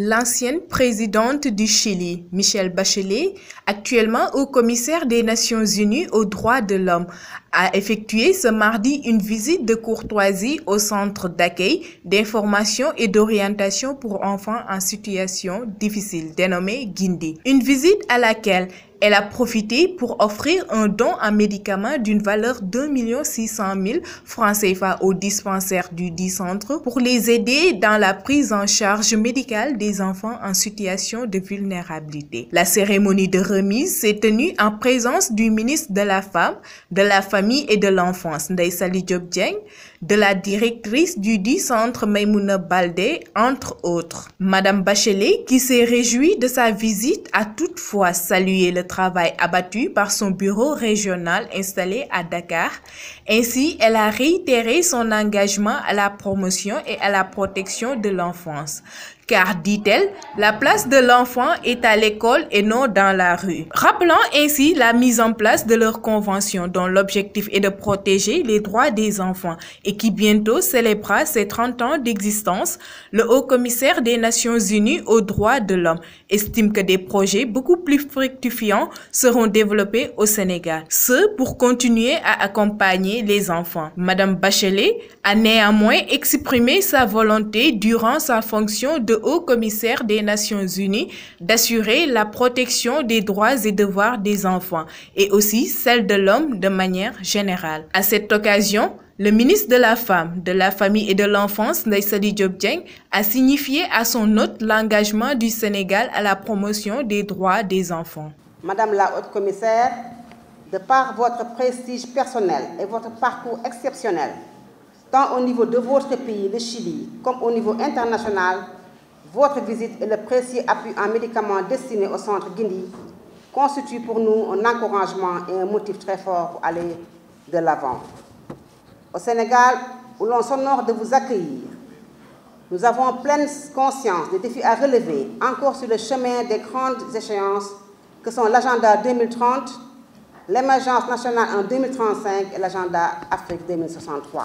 L'ancienne présidente du Chili, Michelle Bachelet, actuellement au commissaire des Nations Unies aux droits de l'homme, a effectué ce mardi une visite de courtoisie au centre d'accueil, d'information et d'orientation pour enfants en situation difficile dénommé Guindi. Une visite à laquelle elle a profité pour offrir un don en médicaments d'une valeur de 2 600 000 francs CFA au dispensaire du dit centre pour les aider dans la prise en charge médicale des enfants en situation de vulnérabilité. La cérémonie de remise s'est tenue en présence du ministre de la Femme, de la Famille et de l'Enfance, Ndeye Sali Diop de la directrice du dit centre Maimouna Baldé, entre autres. Madame Bachelet, qui s'est réjouie de sa visite, a toutefois salué le travail abattu par son bureau régional installé à Dakar. Ainsi, elle a réitéré son engagement à la promotion et à la protection de l'enfance car, dit-elle, la place de l'enfant est à l'école et non dans la rue. Rappelant ainsi la mise en place de leur convention dont l'objectif est de protéger les droits des enfants et qui bientôt célébrera ses 30 ans d'existence, le haut-commissaire des Nations Unies aux droits de l'homme estime que des projets beaucoup plus fructifiants seront développés au Sénégal. Ce pour continuer à accompagner les enfants. Madame Bachelet a néanmoins exprimé sa volonté durant sa fonction de haut-commissaire des Nations Unies d'assurer la protection des droits et devoirs des enfants et aussi celle de l'homme de manière générale. À cette occasion, le ministre de la Femme, de la Famille et de l'Enfance, Naïsadi Diop a signifié à son hôte l'engagement du Sénégal à la promotion des droits des enfants. Madame la haute commissaire, de par votre prestige personnel et votre parcours exceptionnel, tant au niveau de votre pays, le Chili, comme au niveau international, votre visite et le précieux appui en médicaments destinés au centre Guindy constituent pour nous un encouragement et un motif très fort pour aller de l'avant. Au Sénégal, où l'on s'honore de vous accueillir, nous avons pleine conscience des défis à relever encore sur le chemin des grandes échéances que sont l'agenda 2030, l'émergence nationale en 2035 et l'agenda Afrique 2063.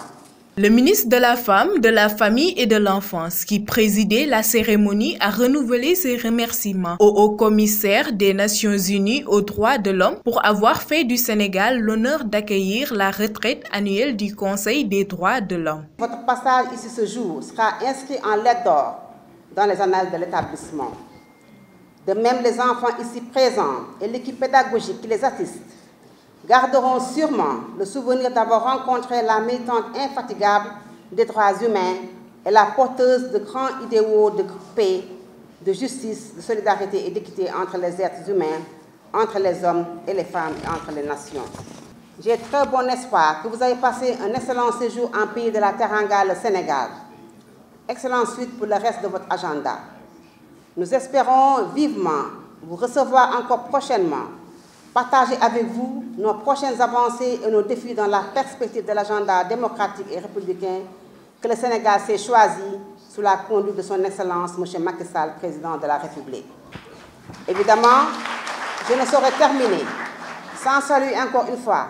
Le ministre de la Femme, de la Famille et de l'Enfance, qui présidait la cérémonie, a renouvelé ses remerciements au haut-commissaire des Nations Unies aux droits de l'homme pour avoir fait du Sénégal l'honneur d'accueillir la retraite annuelle du Conseil des droits de l'homme. Votre passage ici ce jour sera inscrit en lettres d'or dans les annales de l'établissement. De même, les enfants ici présents et l'équipe pédagogique qui les assiste garderont sûrement le souvenir d'avoir rencontré la militante infatigable des droits humains et la porteuse de grands idéaux de paix, de justice, de solidarité et d'équité entre les êtres humains, entre les hommes et les femmes et entre les nations. J'ai très bon espoir que vous ayez passé un excellent séjour en pays de la Teranga, le Sénégal. Excellente suite pour le reste de votre agenda. Nous espérons vivement vous recevoir encore prochainement partager avec vous nos prochaines avancées et nos défis dans la perspective de l'agenda démocratique et républicain que le Sénégal s'est choisi sous la conduite de son Excellence M. Macky Sall, président de la République. Évidemment, je ne saurais terminer sans saluer encore une fois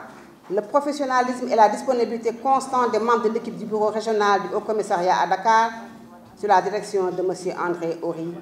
le professionnalisme et la disponibilité constante des membres de l'équipe du bureau régional du Haut-Commissariat à Dakar sous la direction de M. André Horry.